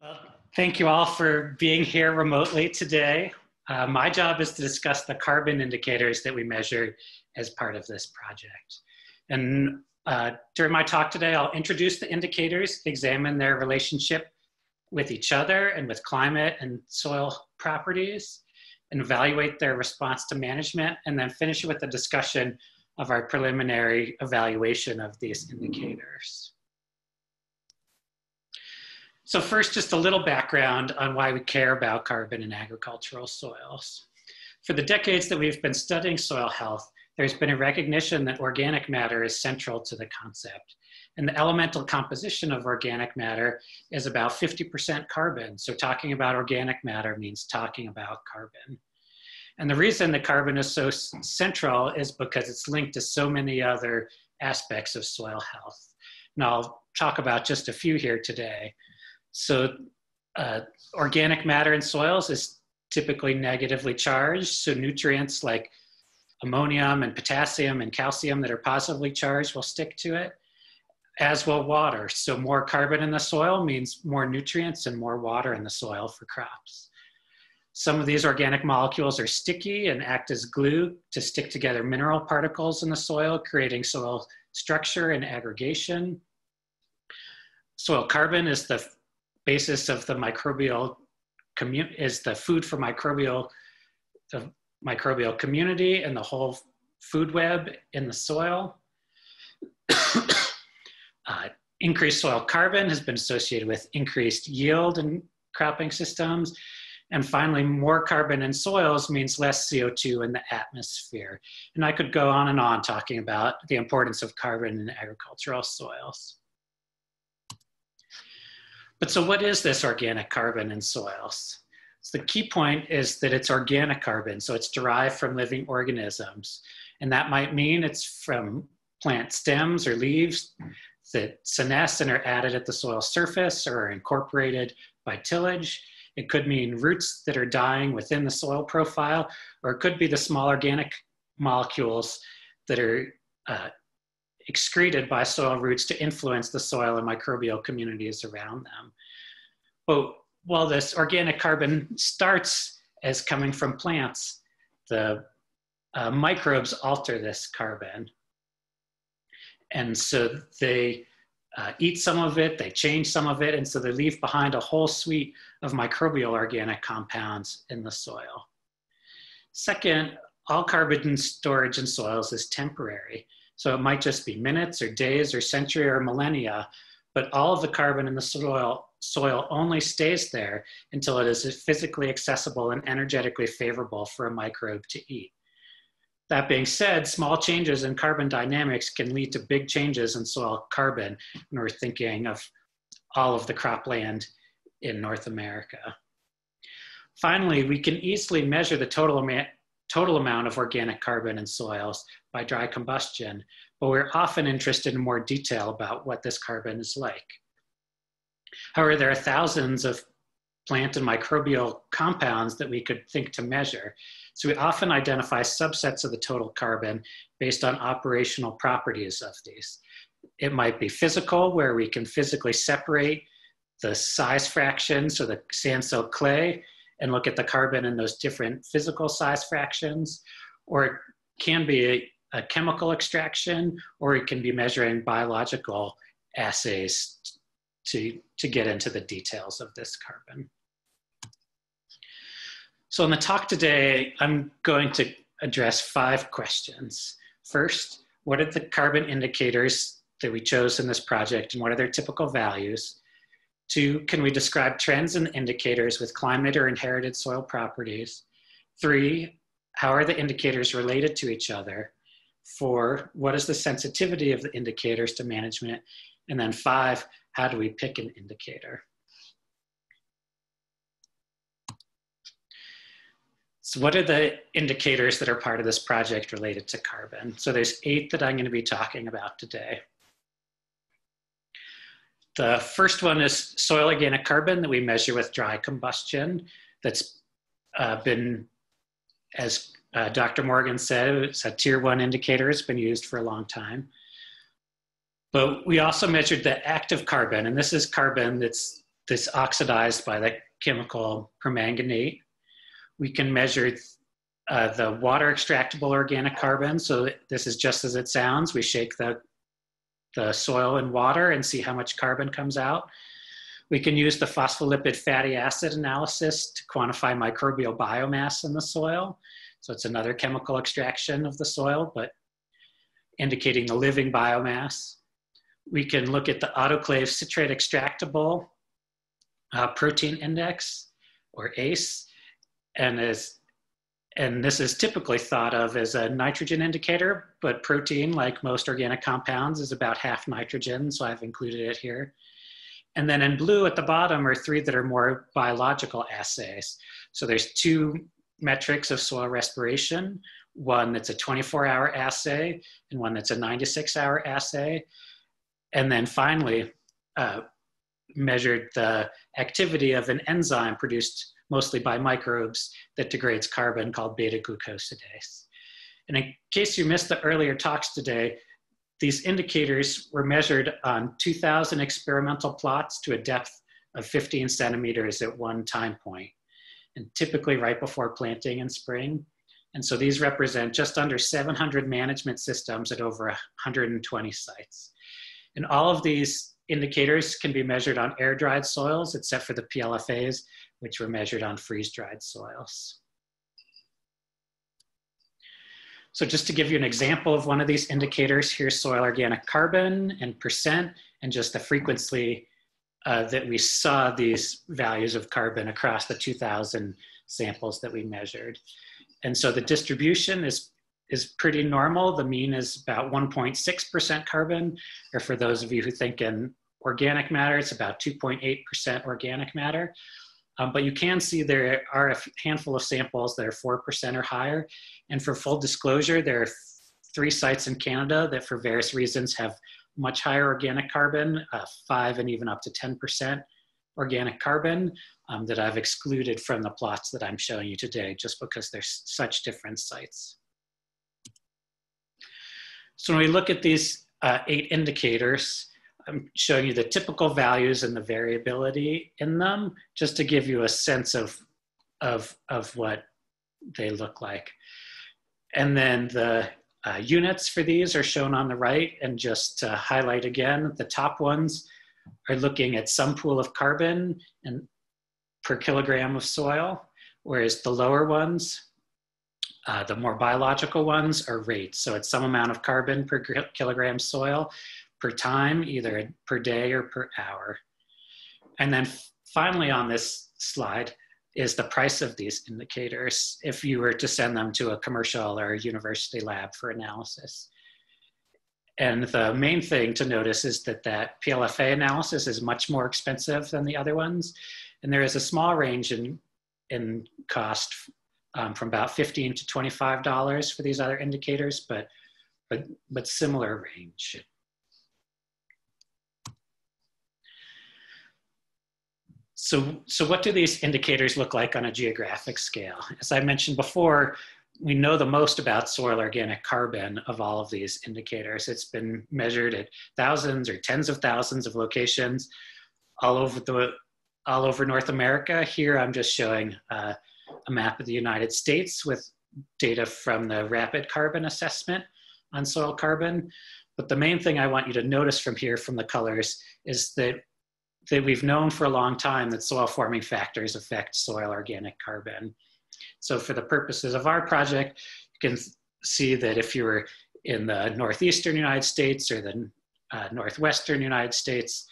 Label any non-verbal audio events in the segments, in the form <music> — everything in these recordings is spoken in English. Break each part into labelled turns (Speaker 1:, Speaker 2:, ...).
Speaker 1: Well, thank you all for being here remotely today. Uh, my job is to discuss the carbon indicators that we measured as part of this project. And uh, during my talk today, I'll introduce the indicators, examine their relationship with each other and with climate and soil properties, and evaluate their response to management, and then finish with a discussion of our preliminary evaluation of these indicators. So first, just a little background on why we care about carbon in agricultural soils. For the decades that we've been studying soil health, there's been a recognition that organic matter is central to the concept. And the elemental composition of organic matter is about 50% carbon. So talking about organic matter means talking about carbon. And the reason that carbon is so central is because it's linked to so many other aspects of soil health. And I'll talk about just a few here today. So uh, organic matter in soils is typically negatively charged. So nutrients like ammonium and potassium and calcium that are positively charged will stick to it, as will water. So more carbon in the soil means more nutrients and more water in the soil for crops. Some of these organic molecules are sticky and act as glue to stick together mineral particles in the soil, creating soil structure and aggregation. Soil carbon is the basis of the microbial community is the food for microbial the microbial community and the whole food web in the soil. <coughs> uh, increased soil carbon has been associated with increased yield in cropping systems. And finally, more carbon in soils means less CO2 in the atmosphere. And I could go on and on talking about the importance of carbon in agricultural soils. But so what is this organic carbon in soils? So the key point is that it's organic carbon, so it's derived from living organisms. And that might mean it's from plant stems or leaves that senesce and are added at the soil surface or are incorporated by tillage. It could mean roots that are dying within the soil profile, or it could be the small organic molecules that are uh, excreted by soil roots to influence the soil and microbial communities around them. But while this organic carbon starts as coming from plants, the uh, microbes alter this carbon. And so they uh, eat some of it, they change some of it, and so they leave behind a whole suite of microbial organic compounds in the soil. Second, all carbon storage in soils is temporary. So it might just be minutes or days or century or millennia, but all of the carbon in the soil, soil only stays there until it is physically accessible and energetically favorable for a microbe to eat. That being said, small changes in carbon dynamics can lead to big changes in soil carbon when we're thinking of all of the cropland in North America. Finally, we can easily measure the total, total amount of organic carbon in soils by dry combustion, but we're often interested in more detail about what this carbon is like. However, there are thousands of plant and microbial compounds that we could think to measure. So we often identify subsets of the total carbon based on operational properties of these. It might be physical, where we can physically separate the size fractions, so the sand silt clay, and look at the carbon in those different physical size fractions, or it can be a, chemical extraction, or it can be measuring biological assays to, to get into the details of this carbon. So in the talk today, I'm going to address five questions. First, what are the carbon indicators that we chose in this project and what are their typical values? Two, can we describe trends and indicators with climate or inherited soil properties? Three, how are the indicators related to each other? Four, what is the sensitivity of the indicators to management? And then five, how do we pick an indicator? So what are the indicators that are part of this project related to carbon? So there's eight that I'm going to be talking about today. The first one is soil organic carbon that we measure with dry combustion that's uh, been, as uh, Dr. Morgan said, it's a tier one indicator. It's been used for a long time. But we also measured the active carbon, and this is carbon that's this oxidized by the chemical permanganate. We can measure uh, the water extractable organic carbon. So this is just as it sounds. We shake the, the soil in water and see how much carbon comes out. We can use the phospholipid fatty acid analysis to quantify microbial biomass in the soil. So it's another chemical extraction of the soil, but indicating the living biomass. We can look at the autoclave citrate extractable uh, protein index or ACE, and as and this is typically thought of as a nitrogen indicator, but protein, like most organic compounds, is about half nitrogen, so I've included it here. And then in blue at the bottom are three that are more biological assays. So there's two metrics of soil respiration, one that's a 24 hour assay and one that's a 96 hour assay. And then finally, uh, measured the activity of an enzyme produced mostly by microbes that degrades carbon called beta glucosidase. And in case you missed the earlier talks today, these indicators were measured on 2,000 experimental plots to a depth of 15 centimeters at one time point, and typically right before planting in spring. And so these represent just under 700 management systems at over 120 sites. And all of these indicators can be measured on air-dried soils, except for the PLFAs, which were measured on freeze-dried soils. So just to give you an example of one of these indicators, here's soil organic carbon and percent, and just the frequency uh, that we saw these values of carbon across the 2000 samples that we measured. And so the distribution is, is pretty normal. The mean is about 1.6% carbon, or for those of you who think in organic matter, it's about 2.8% organic matter. Um, but you can see there are a handful of samples that are 4% or higher. And for full disclosure, there are three sites in Canada that for various reasons have much higher organic carbon, uh, five and even up to 10% organic carbon um, that I've excluded from the plots that I'm showing you today, just because there's such different sites. So when we look at these uh, eight indicators, I'm showing you the typical values and the variability in them, just to give you a sense of, of, of what they look like. And then the uh, units for these are shown on the right, and just to highlight again, the top ones are looking at some pool of carbon and per kilogram of soil, whereas the lower ones, uh, the more biological ones are rates. So it's some amount of carbon per kilogram soil per time, either per day or per hour. And then finally on this slide is the price of these indicators if you were to send them to a commercial or a university lab for analysis. And the main thing to notice is that that PLFA analysis is much more expensive than the other ones. And there is a small range in, in cost um, from about 15 to $25 for these other indicators, but, but, but similar range. So, so what do these indicators look like on a geographic scale? As I mentioned before, we know the most about soil organic carbon of all of these indicators. It's been measured at thousands or tens of thousands of locations all over the all over North America. Here I'm just showing uh, a map of the United States with data from the rapid carbon assessment on soil carbon. But the main thing I want you to notice from here from the colors is that that we've known for a long time that soil forming factors affect soil organic carbon. So for the purposes of our project, you can see that if you were in the northeastern United States or the uh, northwestern United States,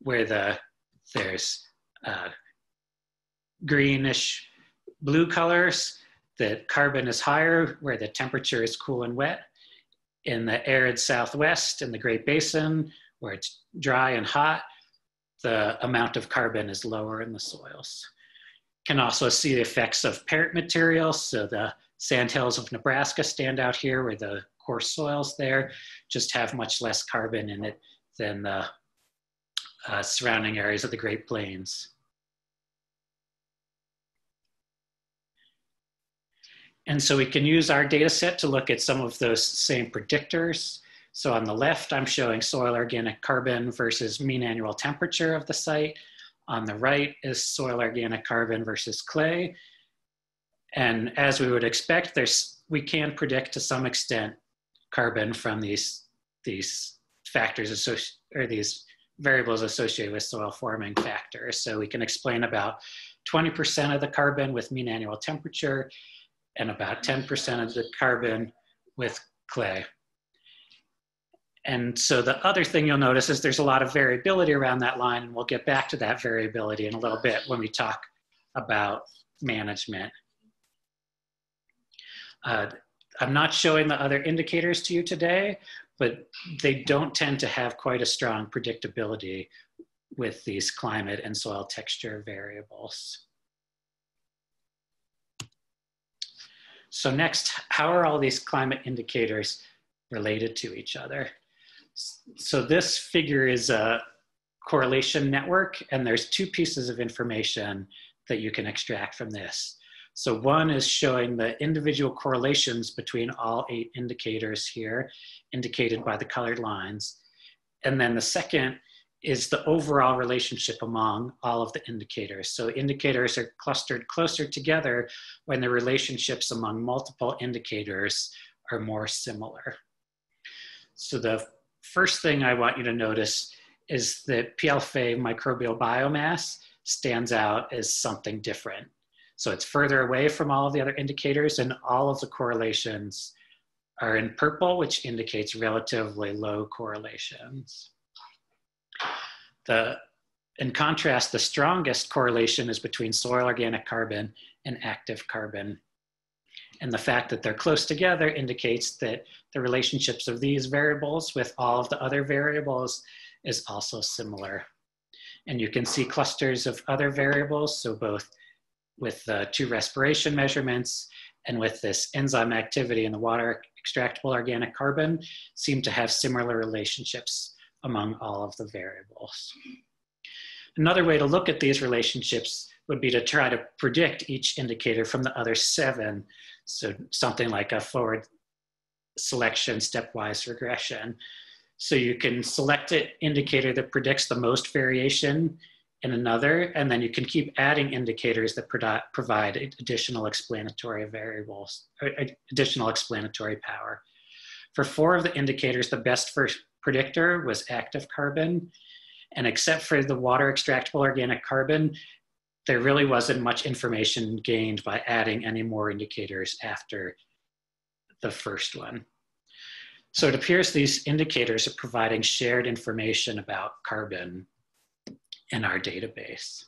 Speaker 1: where the there's uh, greenish blue colors, that carbon is higher, where the temperature is cool and wet. In the arid southwest, in the Great Basin, where it's dry and hot, the amount of carbon is lower in the soils. Can also see the effects of parent materials. So the sandhills of Nebraska stand out here where the coarse soils there just have much less carbon in it than the uh, surrounding areas of the Great Plains. And so we can use our data set to look at some of those same predictors so on the left, I'm showing soil organic carbon versus mean annual temperature of the site. On the right is soil organic carbon versus clay. And as we would expect, there's, we can predict to some extent carbon from these, these factors associated, or these variables associated with soil forming factors. So we can explain about 20% of the carbon with mean annual temperature and about 10% of the carbon with clay. And so the other thing you'll notice is there's a lot of variability around that line, and we'll get back to that variability in a little bit when we talk about management. Uh, I'm not showing the other indicators to you today, but they don't tend to have quite a strong predictability with these climate and soil texture variables. So next, how are all these climate indicators related to each other? So this figure is a correlation network, and there's two pieces of information that you can extract from this. So one is showing the individual correlations between all eight indicators here, indicated by the colored lines. And then the second is the overall relationship among all of the indicators. So indicators are clustered closer together when the relationships among multiple indicators are more similar. So the first thing I want you to notice is that PLFA microbial biomass stands out as something different. So it's further away from all of the other indicators and all of the correlations are in purple, which indicates relatively low correlations. The, in contrast, the strongest correlation is between soil organic carbon and active carbon. And the fact that they're close together indicates that the relationships of these variables with all of the other variables is also similar. And you can see clusters of other variables, so both with the two respiration measurements and with this enzyme activity in the water extractable organic carbon seem to have similar relationships among all of the variables. Another way to look at these relationships would be to try to predict each indicator from the other seven. So something like a forward selection stepwise regression. So you can select an indicator that predicts the most variation in another, and then you can keep adding indicators that provide additional explanatory variables, uh, uh, additional explanatory power. For four of the indicators, the best first predictor was active carbon, and except for the water extractable organic carbon, there really wasn't much information gained by adding any more indicators after the first one. So it appears these indicators are providing shared information about carbon in our database.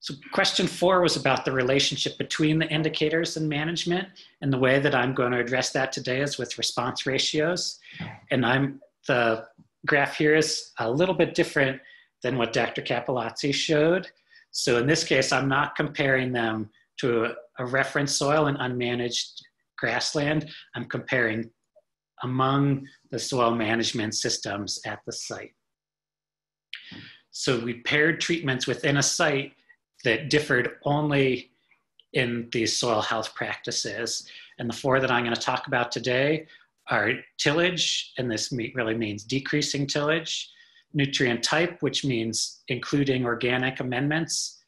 Speaker 1: So question four was about the relationship between the indicators and management. And the way that I'm going to address that today is with response ratios. And I'm, the graph here is a little bit different than what Dr. Cappellazzi showed. So in this case, I'm not comparing them to a, a reference soil and unmanaged grassland. I'm comparing among the soil management systems at the site. So we paired treatments within a site that differed only in these soil health practices. And the four that I'm going to talk about today are tillage, and this really means decreasing tillage, nutrient type, which means including organic amendments,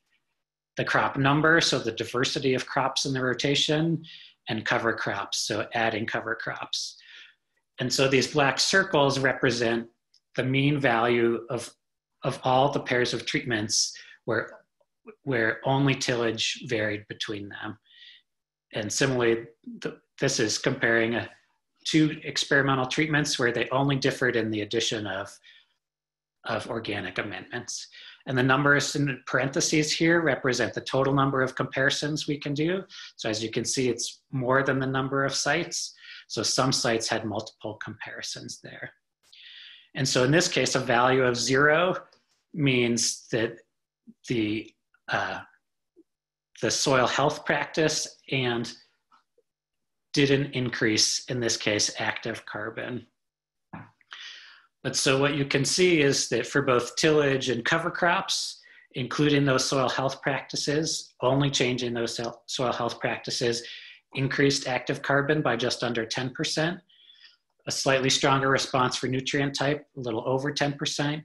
Speaker 1: the crop number, so the diversity of crops in the rotation, and cover crops, so adding cover crops. And so these black circles represent the mean value of, of all the pairs of treatments where, where only tillage varied between them. And similarly, the, this is comparing a, two experimental treatments where they only differed in the addition of, of organic amendments. And the numbers in parentheses here represent the total number of comparisons we can do. So as you can see, it's more than the number of sites. So some sites had multiple comparisons there. And so in this case, a value of zero means that the, uh, the soil health practice and didn't increase, in this case, active carbon. But so what you can see is that for both tillage and cover crops, including those soil health practices, only changing those soil health practices increased active carbon by just under 10%. a slightly stronger response for nutrient type, a little over 10%,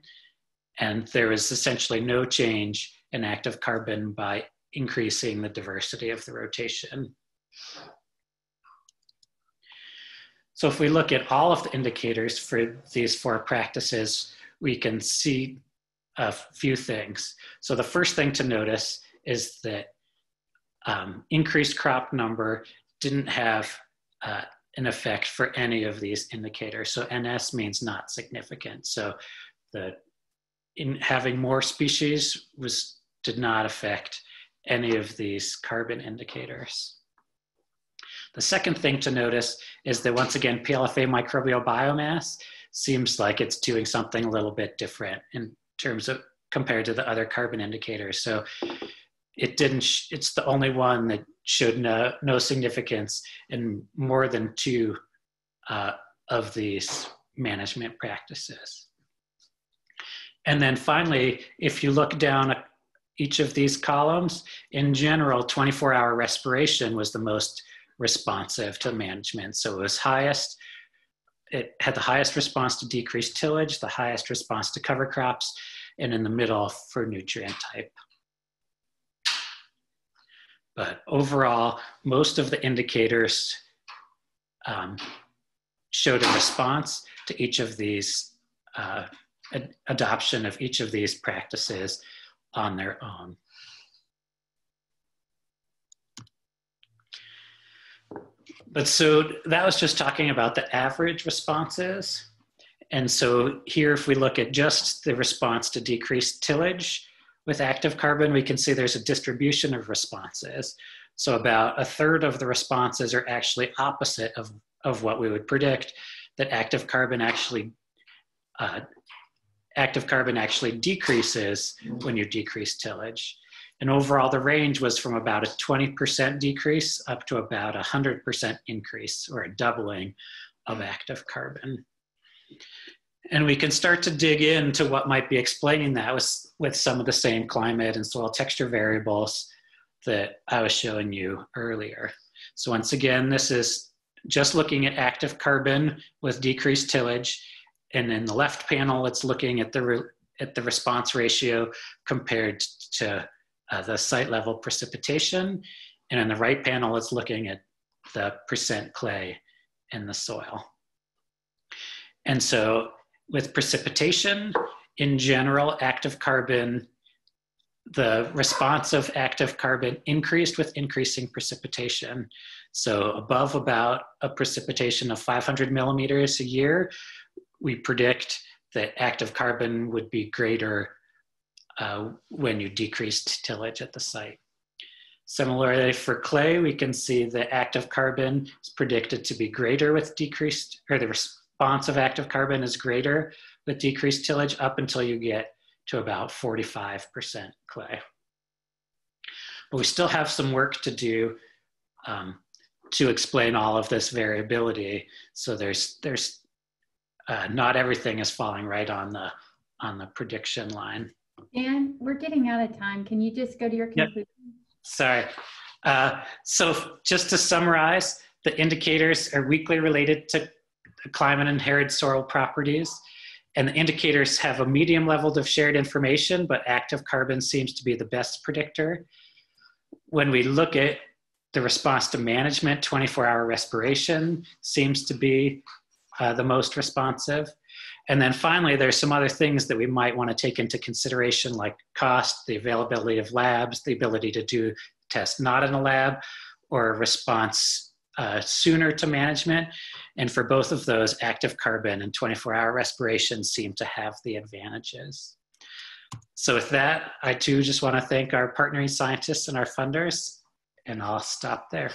Speaker 1: and there was essentially no change in active carbon by increasing the diversity of the rotation. So if we look at all of the indicators for these four practices, we can see a few things. So the first thing to notice is that um, increased crop number didn't have uh, an effect for any of these indicators. So NS means not significant. So the in having more species was did not affect any of these carbon indicators. The second thing to notice is that once again, PLFA microbial biomass seems like it's doing something a little bit different in terms of compared to the other carbon indicators. So it didn't, it's the only one that showed no, no significance in more than two uh, of these management practices. And then finally, if you look down each of these columns, in general, 24 hour respiration was the most responsive to management. So it was highest, it had the highest response to decreased tillage, the highest response to cover crops, and in the middle for nutrient type. But overall, most of the indicators um, showed a response to each of these, uh, ad adoption of each of these practices on their own. But so that was just talking about the average responses. And so here, if we look at just the response to decreased tillage, with active carbon, we can see there's a distribution of responses. So about a third of the responses are actually opposite of, of what we would predict, that active carbon actually uh, active carbon actually decreases when you decrease tillage. And overall, the range was from about a 20% decrease up to about a 100% increase or a doubling of active carbon. And we can start to dig into what might be explaining that with, with some of the same climate and soil texture variables that I was showing you earlier. So once again, this is just looking at active carbon with decreased tillage. And in the left panel, it's looking at the, at the response ratio compared to uh, the site level precipitation. And in the right panel, it's looking at the percent clay in the soil. And so with precipitation, in general, active carbon, the response of active carbon increased with increasing precipitation. So above about a precipitation of 500 millimeters a year, we predict that active carbon would be greater uh, when you decreased tillage at the site. Similarly, for clay, we can see the active carbon is predicted to be greater with decreased, or the response of active carbon is greater with decreased tillage up until you get to about 45% clay. But we still have some work to do um, to explain all of this variability. So there's, there's uh, not everything is falling right on the, on the prediction line.
Speaker 2: And we're getting out of time. Can you just go to your conclusion? Yep.
Speaker 1: Sorry. Uh, so just to summarize, the indicators are weakly related to climate and inherited soil properties. And the indicators have a medium level of shared information, but active carbon seems to be the best predictor. When we look at the response to management, 24 hour respiration seems to be uh, the most responsive. And then finally, there's some other things that we might want to take into consideration, like cost, the availability of labs, the ability to do tests not in a lab, or a response uh, sooner to management. And for both of those, active carbon and 24 hour respiration seem to have the advantages. So with that, I too just want to thank our partnering scientists and our funders, and I'll stop there.